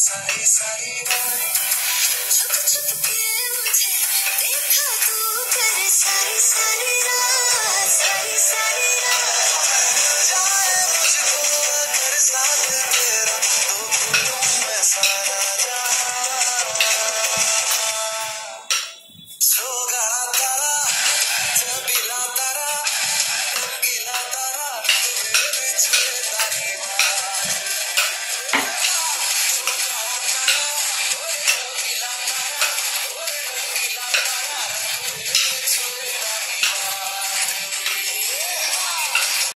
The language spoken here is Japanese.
さりさりなり。な